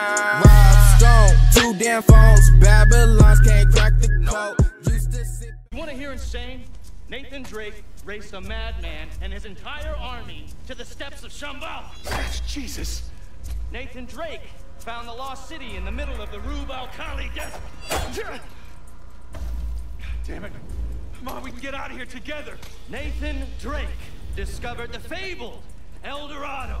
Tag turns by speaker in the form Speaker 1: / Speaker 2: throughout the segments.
Speaker 1: Rob Stone, two damn phones. Babylons can't crack the code. Used to sit.
Speaker 2: You want to hear insane? Nathan Drake raced a madman and his entire army to the steps of Shambhala.
Speaker 3: That's Jesus.
Speaker 2: Nathan Drake found the lost city in the middle of the Rub al Khali desert.
Speaker 3: God damn it. Come on, we can get out of here together.
Speaker 2: Nathan Drake discovered the fabled El Dorado.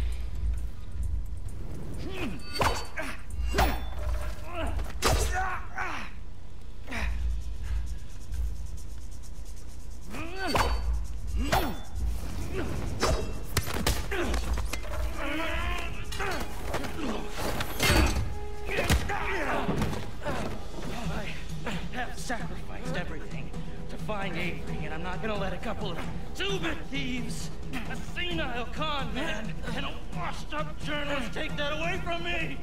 Speaker 2: Find Avery, and I'm not gonna let a couple of stupid thieves, a senile con man, and a washed-up journalist take that away from me!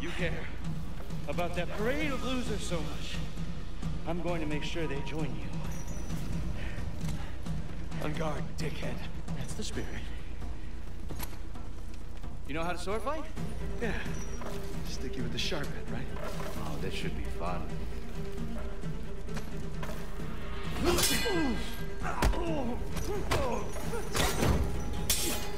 Speaker 2: You care about that parade of losers so much. I'm going to make sure they join you.
Speaker 3: On guard, dickhead.
Speaker 2: That's the spirit. You know how to sword fight?
Speaker 3: Yeah. Sticky with the sharp end, right?
Speaker 2: Oh, this should be fun. So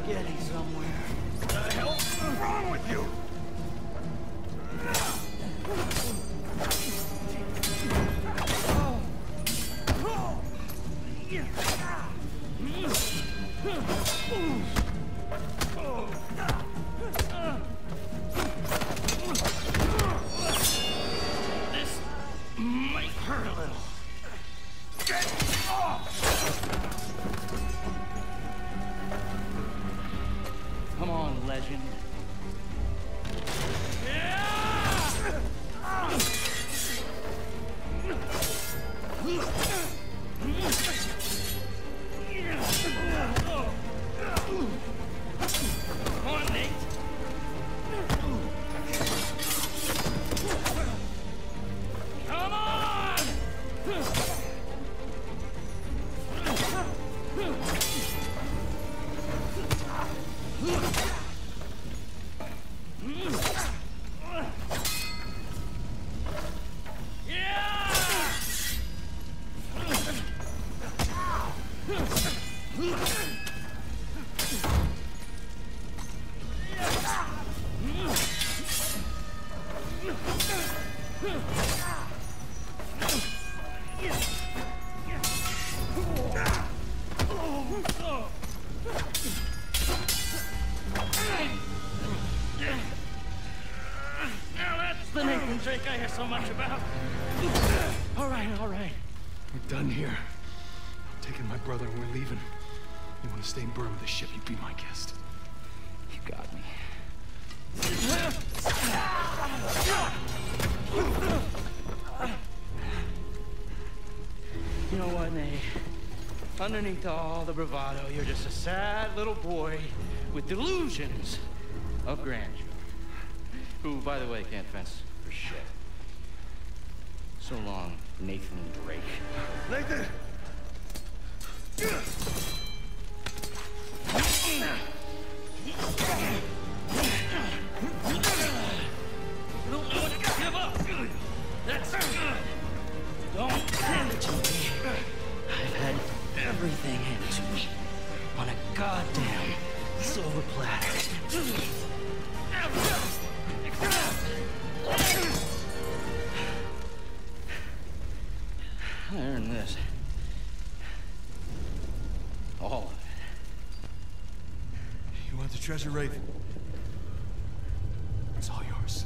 Speaker 2: We're getting somewhere.
Speaker 3: The hell's wrong with you?
Speaker 2: This Yeah! The Nathan Drake I hear so much about. All right, all right.
Speaker 3: We're done here. I'm taking my brother and we're leaving. You want to stay and burn with the ship, you be my guest.
Speaker 2: You got me. You know what, Nate? Underneath all the bravado, you're just a sad little boy with delusions of grandeur. Who, by the way, can't fence for shit. So long, Nathan Drake.
Speaker 3: Nathan!
Speaker 2: You don't want to give up. That's. Don't hand it to me. I've had everything handed to me on a goddamn silver platter. I this. All of it.
Speaker 3: You want the treasure, Rafe? It's all yours.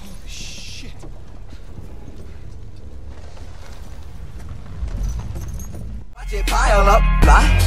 Speaker 3: Holy shit.
Speaker 4: Pile up, blah.